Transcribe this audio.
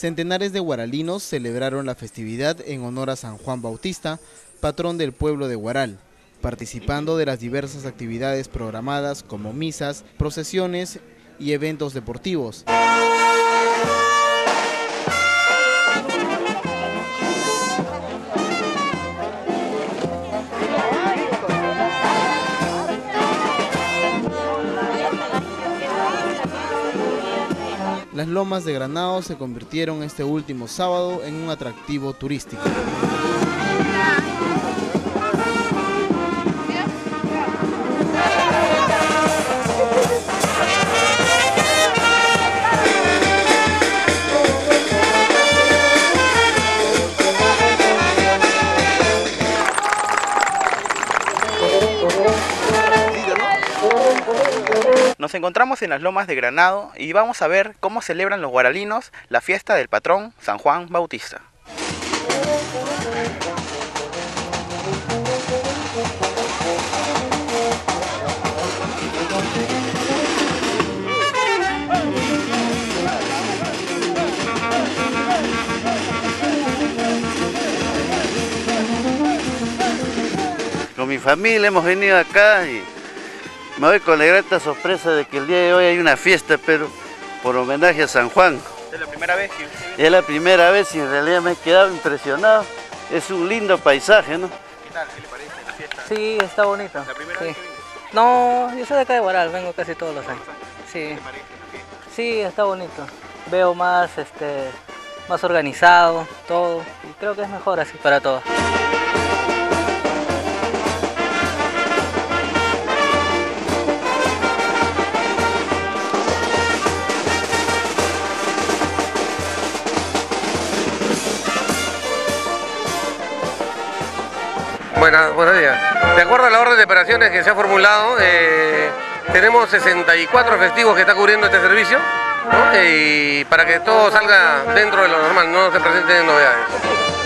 Centenares de guaralinos celebraron la festividad en honor a San Juan Bautista, patrón del pueblo de Guaral, participando de las diversas actividades programadas como misas, procesiones y eventos deportivos. Las lomas de Granado se convirtieron este último sábado en un atractivo turístico. Nos encontramos en las lomas de Granado y vamos a ver cómo celebran los guaralinos la fiesta del patrón San Juan Bautista. Con mi familia hemos venido acá y me voy con la grata sorpresa de que el día de hoy hay una fiesta, pero por homenaje a San Juan. ¿Es la primera vez que usted Es la primera vez y en realidad me he quedado impresionado. Es un lindo paisaje, ¿no? ¿Qué tal? ¿Qué le parece la fiesta? Sí, está bonito. ¿La primera Sí. vez que viene? No, yo soy de acá de Guaral, vengo casi todos los años. Sí, ¿Qué parece la fiesta? sí, está bonito. Veo más, este, más organizado, todo. Y creo que es mejor así para todos. Buenas, buenos días. De acuerdo a la orden de operaciones que se ha formulado, eh, tenemos 64 festivos que está cubriendo este servicio y para que todo salga dentro de lo normal, no se presenten novedades.